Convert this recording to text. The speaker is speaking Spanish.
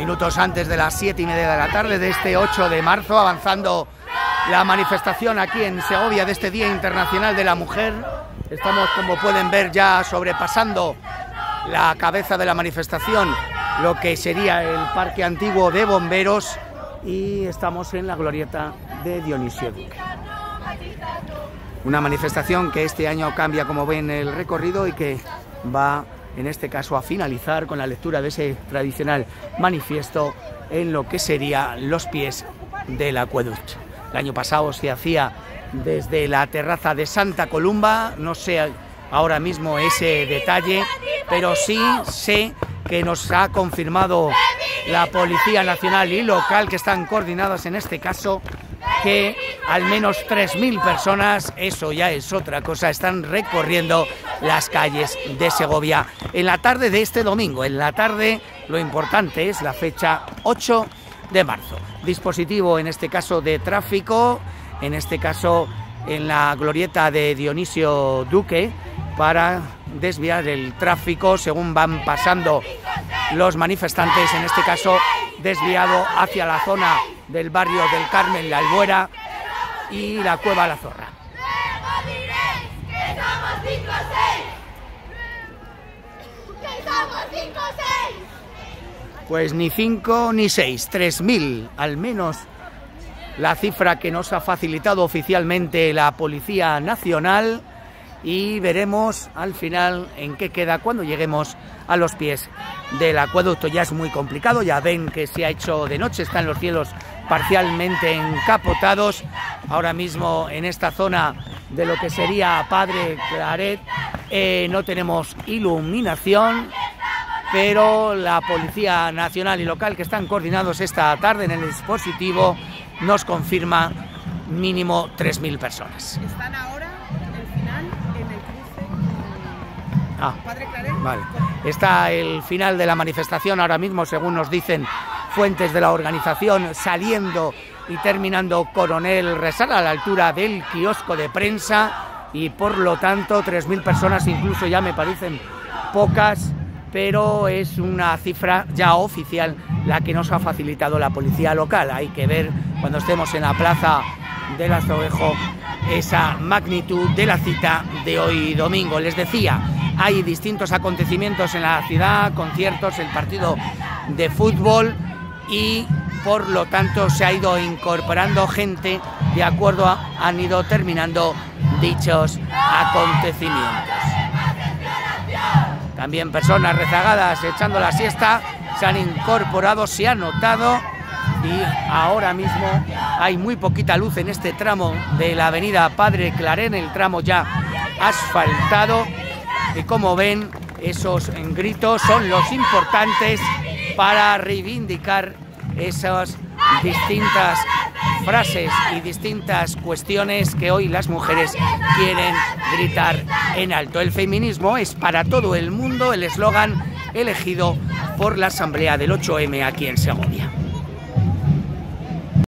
minutos antes de las siete y media de la tarde de este 8 de marzo, avanzando la manifestación aquí en Segovia de este Día Internacional de la Mujer. Estamos, como pueden ver, ya sobrepasando la cabeza de la manifestación, lo que sería el Parque Antiguo de Bomberos, y estamos en la glorieta de Dionisio. Una manifestación que este año cambia, como ven, el recorrido y que va, en este caso, a finalizar con la lectura de ese tradicional manifiesto en lo que sería los pies del acueducto. El año pasado se hacía desde la terraza de Santa Columba, no sé ahora mismo ese detalle, pero sí sé que nos ha confirmado la Policía Nacional y local, que están coordinadas en este caso, que al menos 3.000 personas, eso ya es otra cosa, están recorriendo las calles de Segovia en la tarde de este domingo. En la tarde lo importante es la fecha 8 de marzo. Dispositivo en este caso de tráfico, en este caso en la glorieta de Dionisio Duque, para desviar el tráfico según van pasando los manifestantes, en este caso desviado hacia la zona del barrio del Carmen, la Albuera y la Cueva La Zorra. Pues ni cinco ni seis, tres mil al menos la cifra que nos ha facilitado oficialmente la Policía Nacional y veremos al final en qué queda cuando lleguemos a los pies del acueducto. Ya es muy complicado, ya ven que se ha hecho de noche, están los cielos parcialmente encapotados. Ahora mismo en esta zona de lo que sería Padre Claret eh, no tenemos iluminación, pero la Policía Nacional y Local que están coordinados esta tarde en el dispositivo nos confirma mínimo 3.000 personas. Están ahora Ah, vale. Está el final de la manifestación ahora mismo, según nos dicen fuentes de la organización, saliendo y terminando Coronel Resal a la altura del kiosco de prensa y por lo tanto 3.000 personas incluso ya me parecen pocas, pero es una cifra ya oficial la que nos ha facilitado la policía local. Hay que ver cuando estemos en la plaza del Azovejo esa magnitud de la cita de hoy domingo. Les decía, hay distintos acontecimientos en la ciudad, conciertos, el partido de fútbol y por lo tanto se ha ido incorporando gente de acuerdo a, han ido terminando dichos acontecimientos. También personas rezagadas echando la siesta se han incorporado, se ha notado y ahora mismo hay muy poquita luz en este tramo de la avenida Padre Clarén, el tramo ya asfaltado y como ven, esos gritos son los importantes para reivindicar esas distintas frases y distintas cuestiones que hoy las mujeres quieren gritar en alto. El feminismo es para todo el mundo el eslogan elegido por la Asamblea del 8M aquí en Segovia.